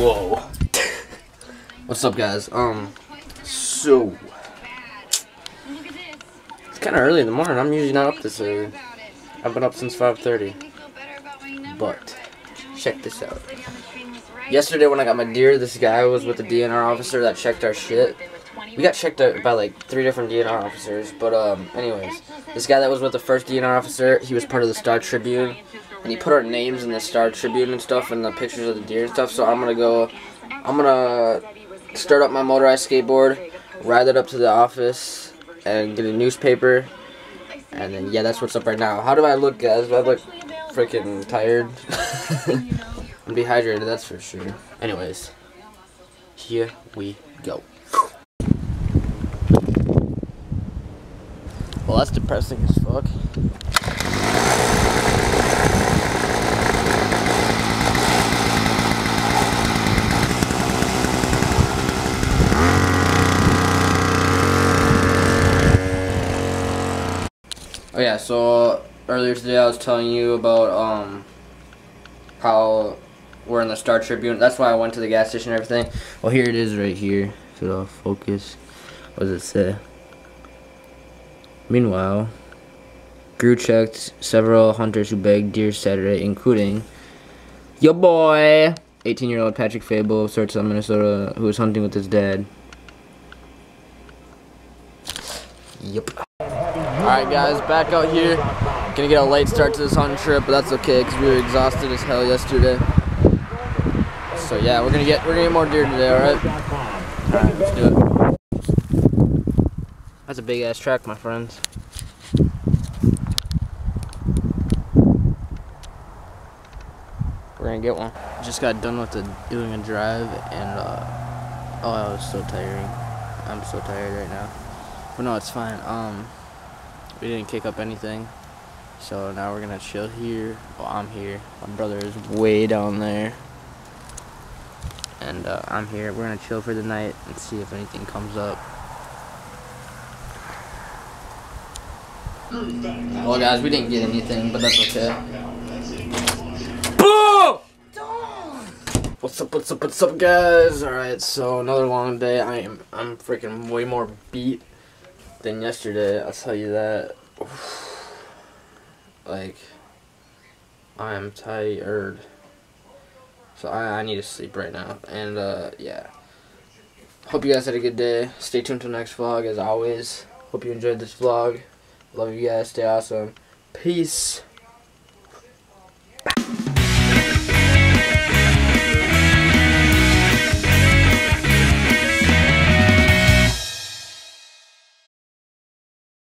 Whoa. What's up, guys? Um, so it's kind of early in the morning. I'm usually not up this early. I've been up since 5:30. But check this out. Yesterday when I got my deer, this guy was with the DNR officer that checked our shit. We got checked out by like three different DNR officers. But um, anyways, this guy that was with the first DNR officer, he was part of the Star Tribune, and he put our names in the Star Tribune and stuff, and the pictures of the deer and stuff. So I'm gonna go. I'm gonna start up my motorized skateboard, ride it up to the office, and get a newspaper. And then, yeah, that's what's up right now. How do I look, guys? Do I look freaking tired? I'm dehydrated, that's for sure. Anyways, here we go. Well, that's depressing as fuck. Oh yeah, so earlier today I was telling you about um how we're in the Star Tribune. That's why I went to the gas station and everything. Well, here it is right here. It'll focus. What does it say? Meanwhile, Grew checked several hunters who begged deer Saturday, including your boy, 18-year-old Patrick Fabel of Swartzville, Minnesota, who was hunting with his dad. Yep. Alright guys, back out here. Gonna get a late start to this hunting trip, but that's okay because we were exhausted as hell yesterday. So yeah, we're gonna get we're gonna get more deer today, alright? Alright, let's do it. A big ass track, my friends. We're gonna get one. Just got done with the doing a drive and uh oh I was so tiring. I'm so tired right now. But no, it's fine. Um we didn't kick up anything. So now we're gonna chill here. Well, I'm here. My brother is way down there. And uh, I'm here. We're gonna chill for the night and see if anything comes up. Well, guys, we didn't get anything, but that's okay. Boom! What's up? What's up? What's up, guys? All right, so another long day. I am. I'm freaking way more beat than yesterday. I'll tell you that. Like, I am tired. So I, I need to sleep right now. And, uh, yeah. Hope you guys had a good day. Stay tuned to the next vlog, as always. Hope you enjoyed this vlog. Love you guys. Stay awesome. Peace.